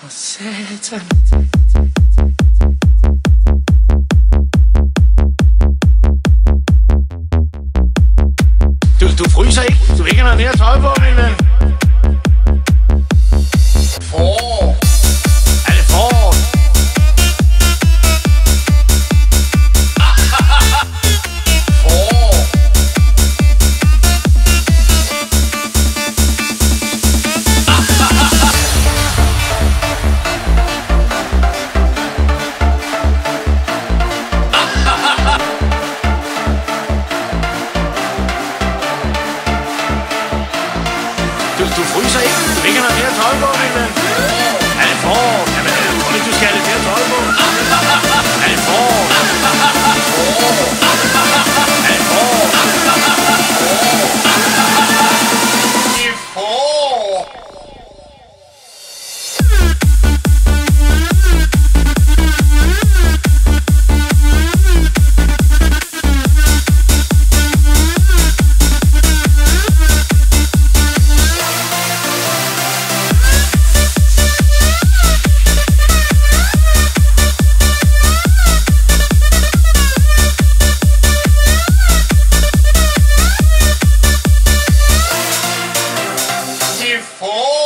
For satan. Du, du fryser ikke. Du ikke har noget mere tøj på, min ven. Åh. Oh. Du fryser ikke. Hvilken er mere tøj på, Mikkel? Er det forår? before.